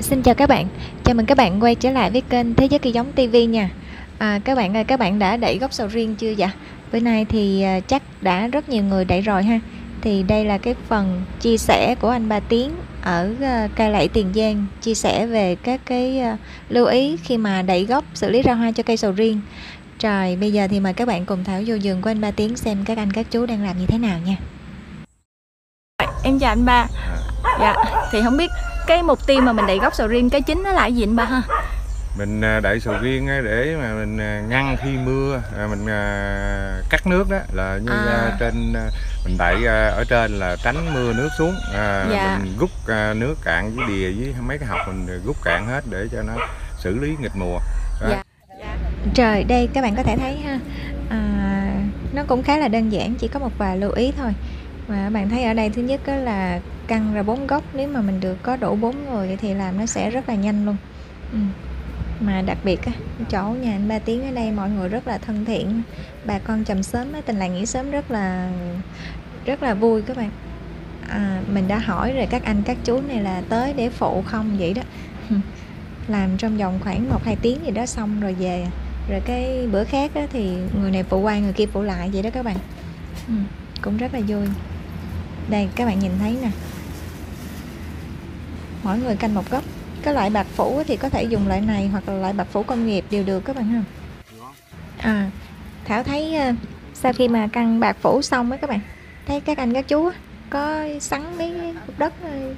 Xin chào các bạn, chào mừng các bạn quay trở lại với kênh Thế giới kỳ giống TV nha. À, Các bạn ơi, các bạn đã đẩy gốc sầu riêng chưa vậy? Bữa nay thì à, chắc đã rất nhiều người đẩy rồi ha. Thì đây là cái phần chia sẻ của anh Ba Tiến ở à, Cai Lậy Tiền Giang Chia sẻ về các cái à, lưu ý khi mà đẩy gốc xử lý ra hoa cho cây sầu riêng. Trời, bây giờ thì mời các bạn cùng thảo vô giường của anh Ba Tiến xem các anh các chú đang làm như thế nào nha. Em chào anh ba. Dạ, thì không biết cái mục tiêu mà mình đẩy gốc sầu riêng cái chính nó là gì anh ba ha mình à, đậy sầu riêng để mà mình à, ngăn khi mưa à, mình cắt nước đó là như à. trên mình đậy ở trên là tránh mưa nước xuống dạ. mình rút nước cạn với đìa với mấy cái học mình rút cạn hết để cho nó xử lý nghịch mùa dạ. dạ. trời đây các bạn có thể thấy ha à, nó cũng khá là đơn giản chỉ có một vài lưu ý thôi và bạn thấy ở đây thứ nhất là căng ra bốn góc nếu mà mình được có đủ bốn người thì làm nó sẽ rất là nhanh luôn. Ừ. mà đặc biệt á chỗ nhà anh ba tiếng ở đây mọi người rất là thân thiện bà con chầm sớm á tình làng nghỉ sớm rất là rất là vui các bạn. À, mình đã hỏi rồi các anh các chú này là tới để phụ không vậy đó. Làm trong vòng khoảng một hai tiếng gì đó xong rồi về. Rồi cái bữa khác á, thì người này phụ qua người kia phụ lại vậy đó các bạn. Ừ, cũng rất là vui đây các bạn nhìn thấy nè. Mỗi người canh một góc. Cái loại bạc phủ thì có thể dùng loại này hoặc là loại bạc phủ công nghiệp đều được các bạn ha. À thảo thấy ờ, sau khi mà căng bạc phủ xong á các bạn thấy các anh các chú có sắn mấy cục đất ờ,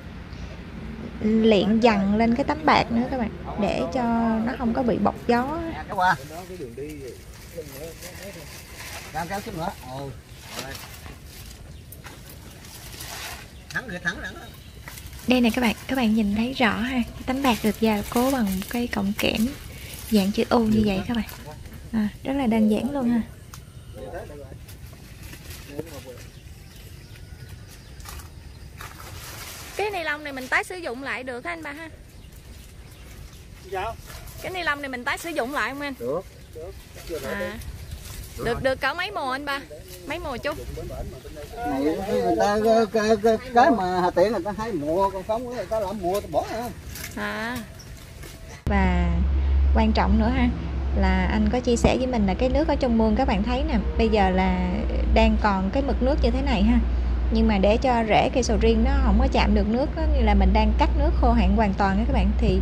luyện dằn lên cái tấm bạc nữa các bạn để cho nó không có bị bọc gió thắng rồi thắng rồi đây này các bạn các bạn nhìn thấy rõ ha. Tấm bạc được gia cố bằng cây cọng kẽm dạng chữ U như vậy các bạn. À, rất là đơn giản luôn ha. Cái ni lông này mình tái sử dụng lại được hả anh ba ha? Dạ. Cái ni lông này mình tái sử dụng lại không anh? Được được. À được được cỡ mấy mùa anh ba? Mấy mùa chú? Này người ta cái, cái, cái mà hà tiện người ta hay mùa còn không người ta làm mùa ta bỏ hả à. Và quan trọng nữa ha là anh có chia sẻ với mình là cái nước ở trong mương các bạn thấy nè bây giờ là đang còn cái mực nước như thế này ha. Nhưng mà để cho rễ cây sầu riêng nó không có chạm được nước đó, như là mình đang cắt nước khô hạn hoàn toàn đó các bạn thì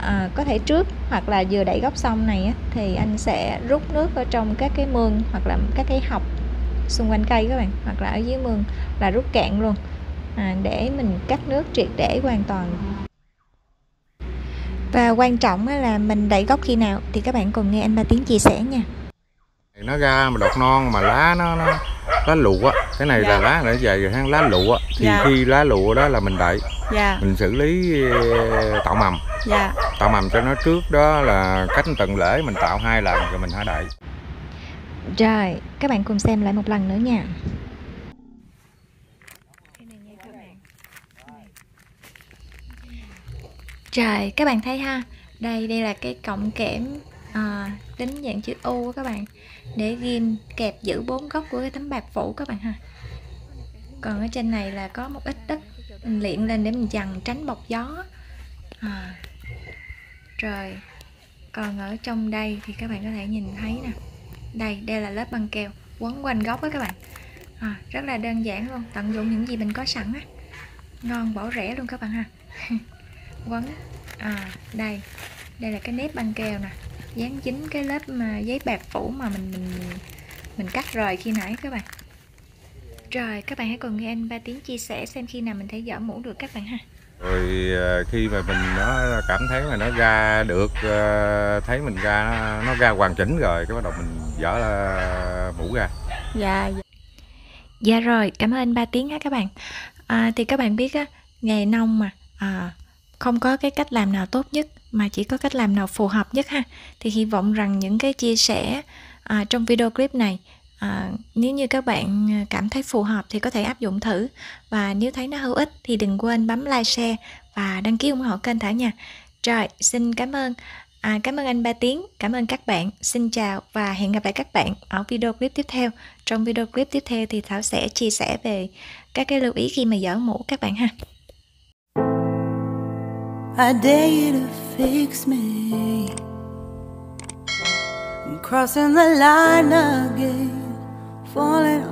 à, có thể trước hoặc là vừa đẩy gốc xong này á, thì anh sẽ rút nước ở trong các cái mương hoặc là các cái học xung quanh cây các bạn hoặc là ở dưới mương là rút cạn luôn à, để mình cắt nước triệt để hoàn toàn và quan trọng là mình đẩy gốc khi nào thì các bạn cùng nghe anh ba tiếng chia sẻ nha nó ra mà đọt non mà lá nó, nó lá lụa á cái này dạ. là lá để về hang lá lụa thì dạ. khi lá lụa đó là mình đậy dạ. mình xử lý ờ, tạo mầm. Dạ. tạo mầm cho nó trước đó là cách tuần lễ mình tạo hai lần rồi mình hả đậy. Rồi các bạn cùng xem lại một lần nữa nha. Trời, các bạn thấy ha Đây, đây là cái cọng kẽm à, Đính dạng chữ U các bạn. Để ghim kẹp giữ bốn góc của cái tấm bạc phủ các bạn ha. Còn ở trên này là có một ít đất mình lên để mình dằn tránh bọc gió. À, Rồi Còn ở trong đây thì các bạn có thể nhìn thấy nè. Đây, đây là lớp băng keo Quấn quanh góc đó các bạn. À, Rất là đơn giản luôn Tận dụng những gì mình có sẵn á. Ngon bỏ rẻ luôn các bạn ha. Quấn à đây đây là cái nếp băng keo nè. Dán dính cái lớp mà giấy bạc phủ mà mình mình mình cắt rời khi nãy các bạn rồi các bạn hãy cùng nghe anh ba tiếng chia sẻ xem khi nào mình thể dỡ mũ được các bạn ha. Rồi à, khi mà mình nó cảm thấy mà nó ra được à, thấy mình ra nó ra hoàn chỉnh rồi cái bắt đầu mình dỡ mũ ra. Dạ dạ, dạ rồi cảm ơn ba tiếng ha các bạn. À, thì các bạn biết á nghề nông mà à, không có cái cách làm nào tốt nhất mà chỉ có cách làm nào phù hợp nhất ha. Thì hy vọng rằng những cái chia sẻ à, trong video clip này à, nếu như các bạn à, cảm thấy phù hợp thì có thể áp dụng thử. Và nếu thấy nó hữu ích thì đừng quên bấm like share và đăng ký ủng hộ kênh thảo nha. Rồi xin cảm ơn. À, cảm ơn anh ba tiếng cảm ơn các bạn. Xin chào và hẹn gặp lại các bạn ở video clip tiếp theo. Trong video clip tiếp theo thì thảo sẽ chia sẻ về các cái lưu ý khi mà dở mũ các bạn ha. I dare you to fix me. I'm crossing the line again, falling